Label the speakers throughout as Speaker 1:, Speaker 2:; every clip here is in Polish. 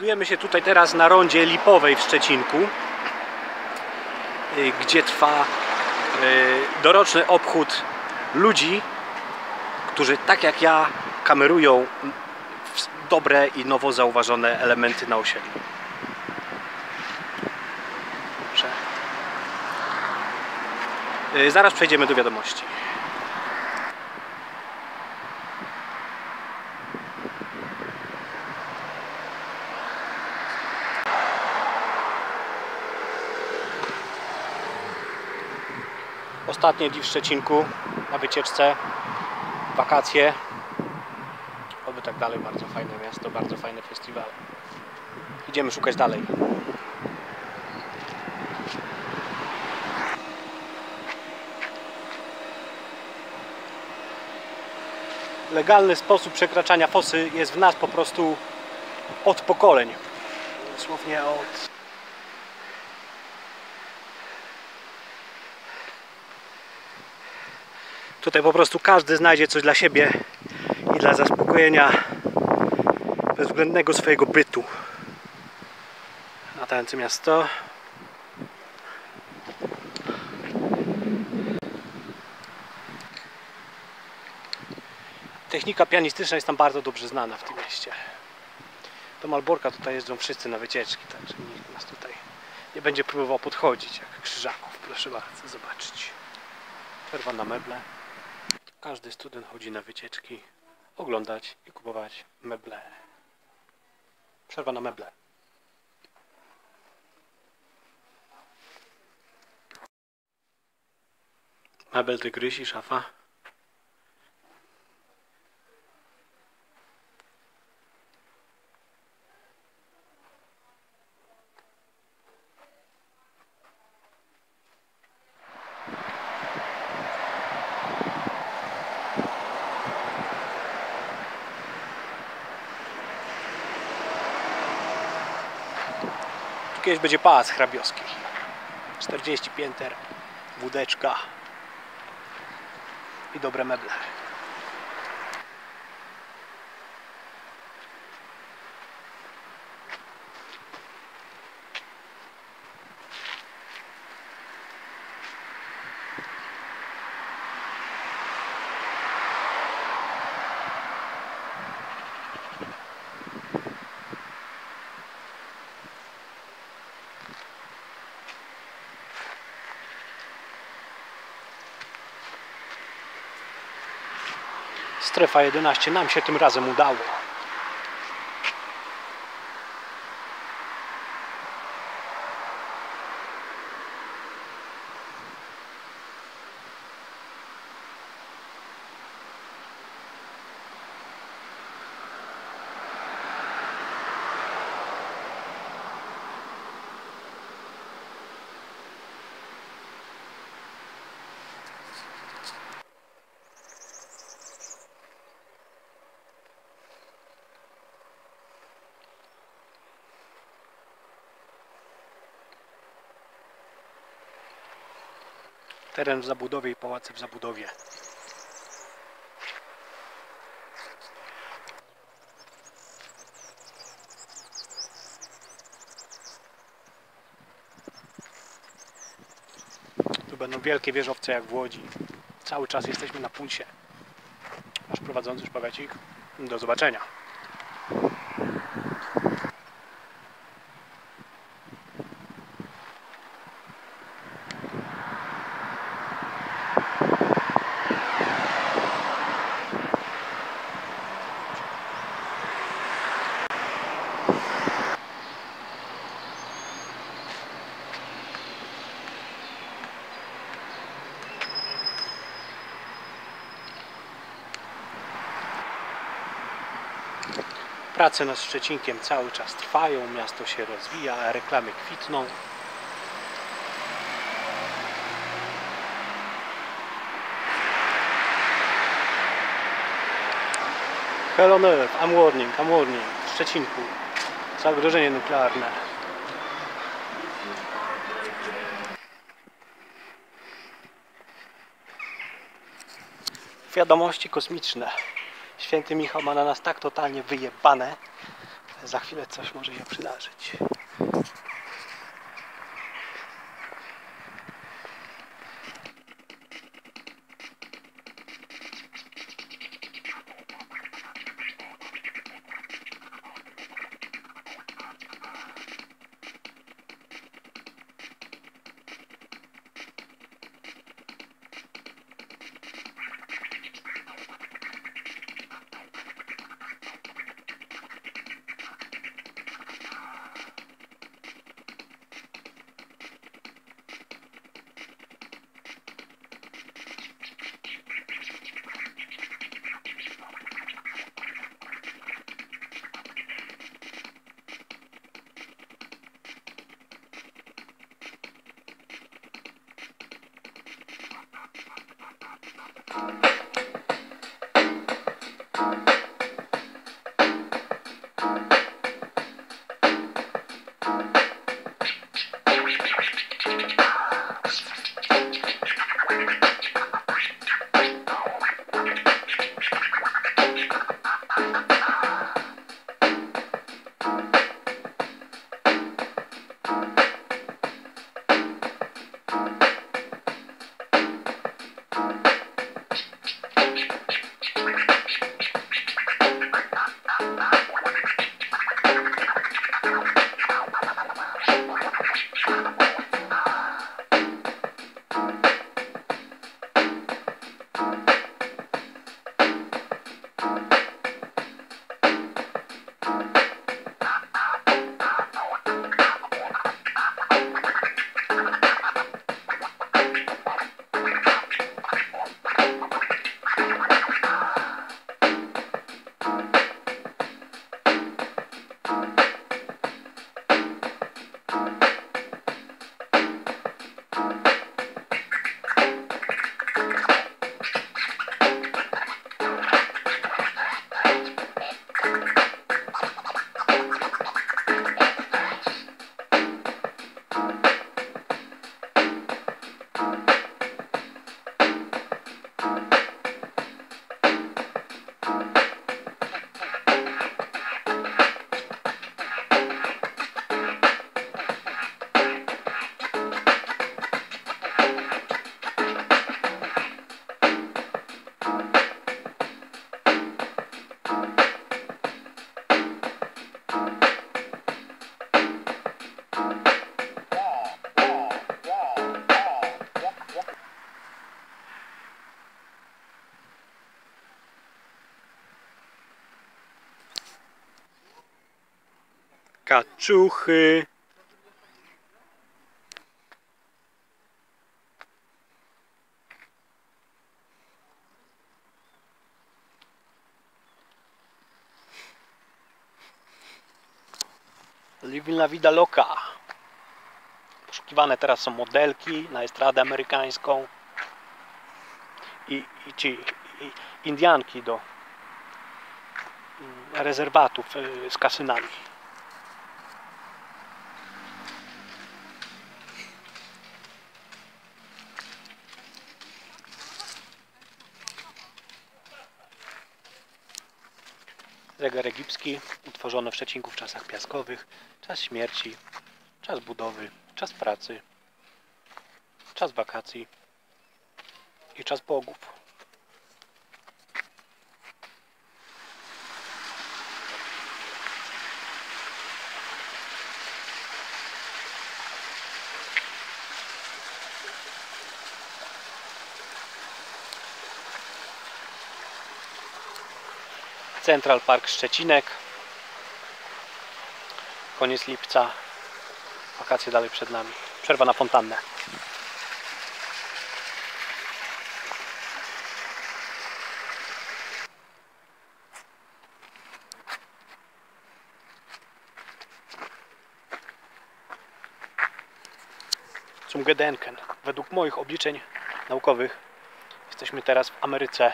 Speaker 1: Znajdujemy się tutaj teraz na rondzie Lipowej w Szczecinku, y, gdzie trwa y, doroczny obchód ludzi, którzy tak jak ja kamerują dobre i nowo zauważone elementy na osiedlu. Y, Zaraz przejdziemy do wiadomości. Ostatnie dni w Szczecinku na wycieczce, wakacje. Oby tak dalej, bardzo fajne miasto, bardzo fajne festiwale. Idziemy szukać dalej. Legalny sposób przekraczania fosy jest w nas po prostu od pokoleń. Dosłownie od Tutaj po prostu każdy znajdzie coś dla siebie i dla zaspokojenia bezwzględnego swojego bytu. Latające miasto. Technika pianistyczna jest tam bardzo dobrze znana w tym mieście. Do Malborka tutaj jeżdżą wszyscy na wycieczki, także nikt nas tutaj nie będzie próbował podchodzić jak krzyżaków. Proszę bardzo zobaczyć. Przerwa na meble. Każdy student chodzi na wycieczki, oglądać i kupować meble. Przerwa na meble. Mebel tygrysi, szafa. Tu kiedyś będzie pałac hrabiowski. 40 pięter, wódeczka i dobre meble. Strefa 11 nam się tym razem udało. Teren w zabudowie i pałace w zabudowie. Tu będą wielkie wieżowce jak w Łodzi. Cały czas jesteśmy na pulsie. Nasz prowadzący szpagacik. Do zobaczenia. Prace nad Szczecinkiem cały czas trwają, miasto się rozwija, reklamy kwitną. Hello Earth, I'm warning, I'm warning. W Szczecinku. Zagrożenie nuklearne. Wiadomości kosmiczne. Święty Michał ma na nas tak totalnie wyjebane, Za chwilę coś może się przydarzyć. Kaczuchy. Living la vida loca. Poszukiwane teraz są modelki na estradę amerykańską i, i ci i Indianki do mm, rezerwatów y, z kasynami. Zegar egipski, utworzony w Szczecinku w czasach piaskowych, czas śmierci, czas budowy, czas pracy, czas wakacji i czas bogów. Central Park Szczecinek. Koniec lipca. Wakacje dalej przed nami. Przerwa na fontannę. Zum Gedenken. Według moich obliczeń naukowych jesteśmy teraz w Ameryce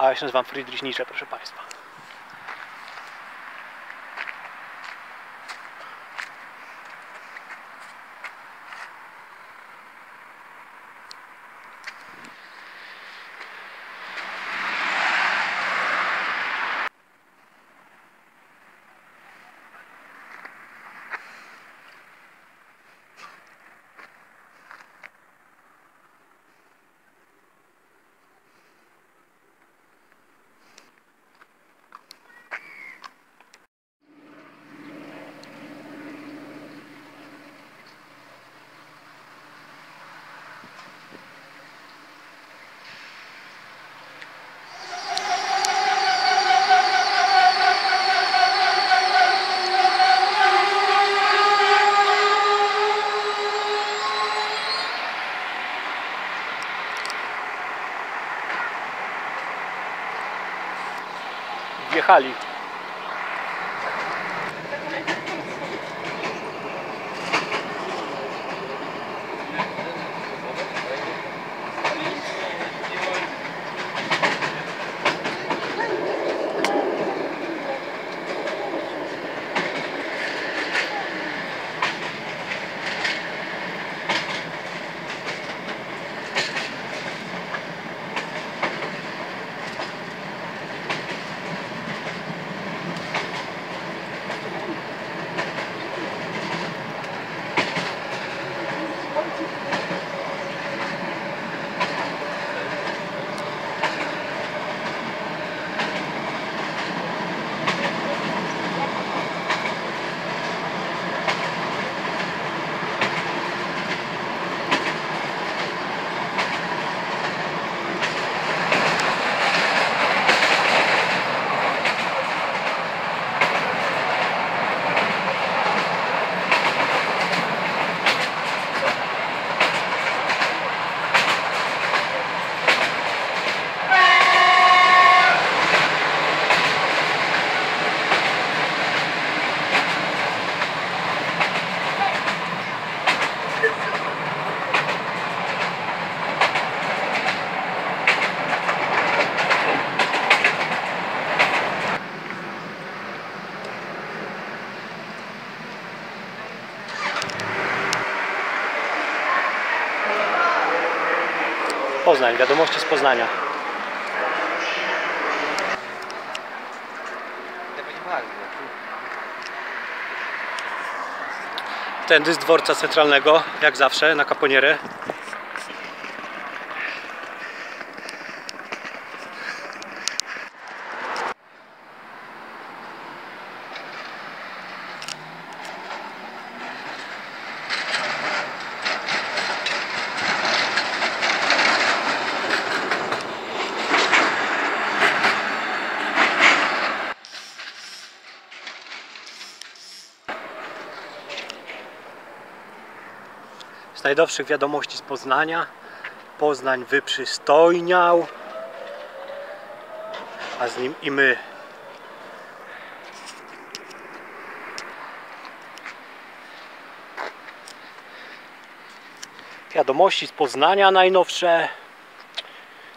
Speaker 1: a ja się nazywam Friedrich Nietzsche, proszę Państwa. Cali. Poznań, wiadomości z Poznania. Tędy z dworca centralnego, jak zawsze, na Kaponierę. Z najdowszych wiadomości z Poznania. Poznań wyprzystojniał, a z nim i my. Wiadomości z Poznania najnowsze.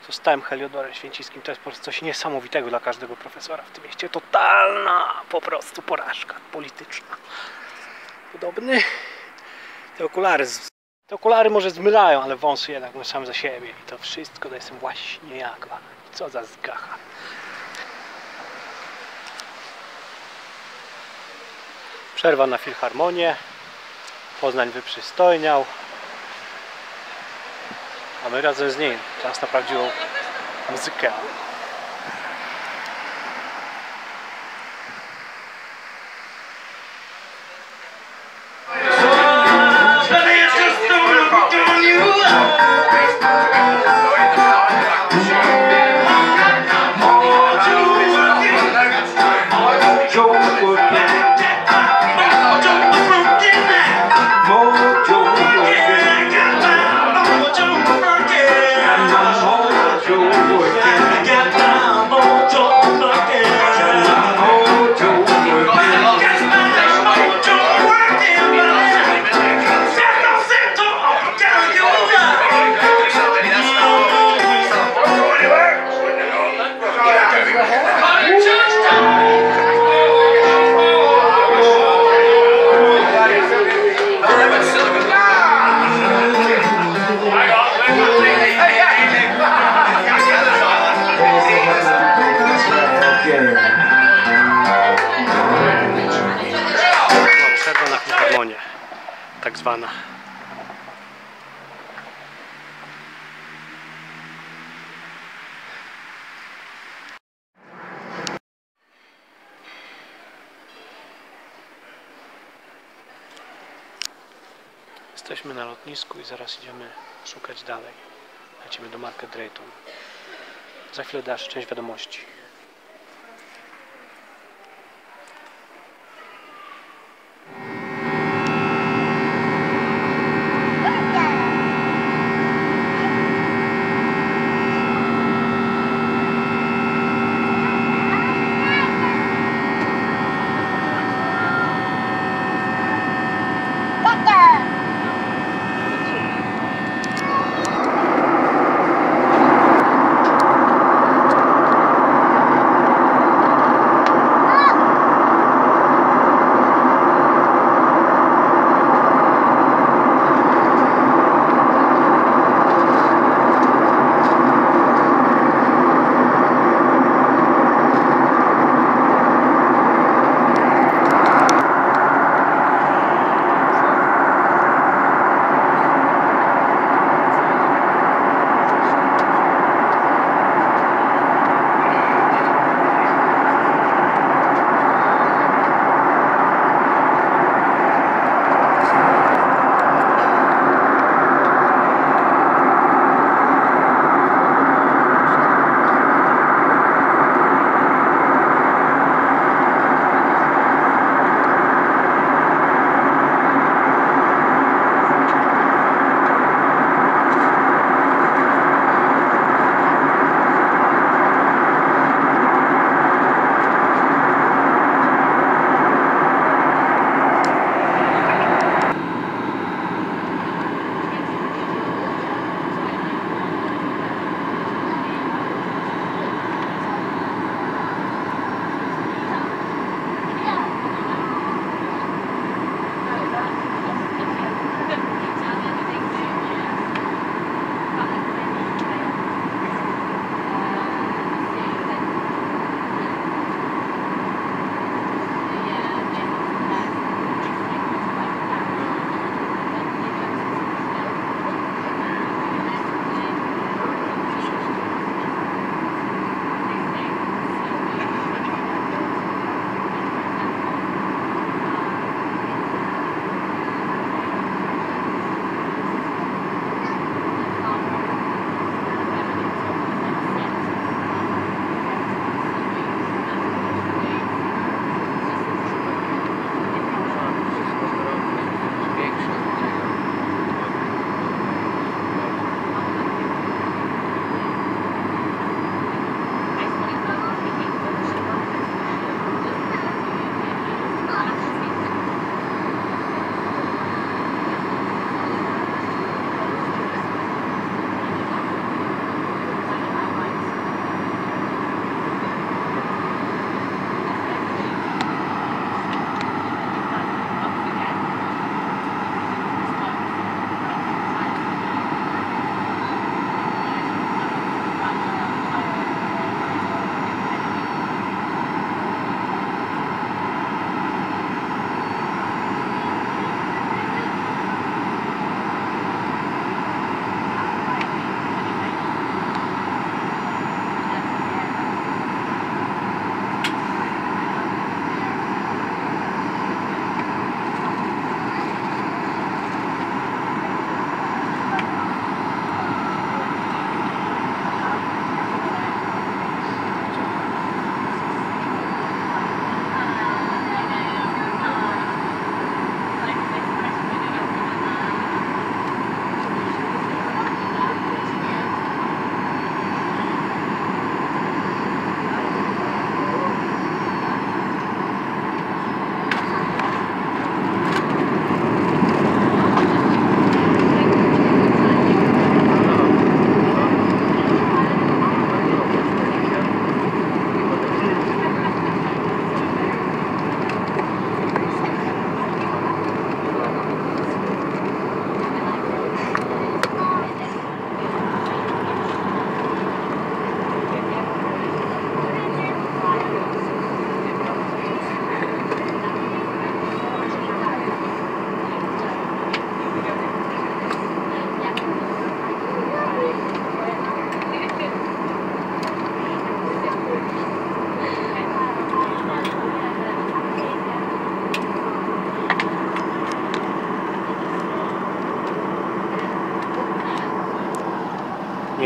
Speaker 1: Zostałem Heliodorem Święciskim. To jest po prostu coś niesamowitego dla każdego profesora w tym mieście. Totalna po prostu porażka polityczna. Podobny. Te okulary, z- te okulary może zmylają, ale wąsy jednak mówią sam za siebie. I to wszystko to jestem właśnie jaka. Co za zgacha. Przerwa na filharmonię. Poznań wyprzystojniał. A my razem z nim. Czas na prawdziwą muzykę. No, zwana. Jesteśmy na lotnisku i zaraz idziemy szukać dalej. Lecimy do Market Drayton. Za chwilę dasz część wiadomości.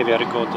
Speaker 2: very good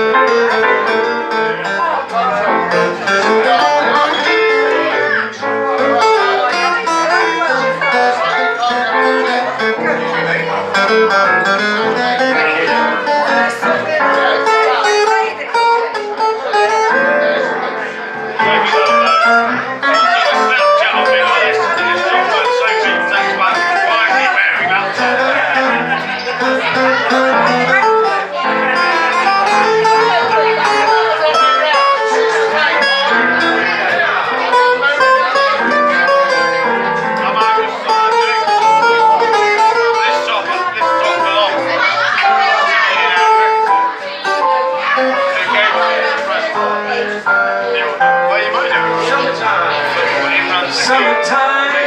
Speaker 2: Summertime.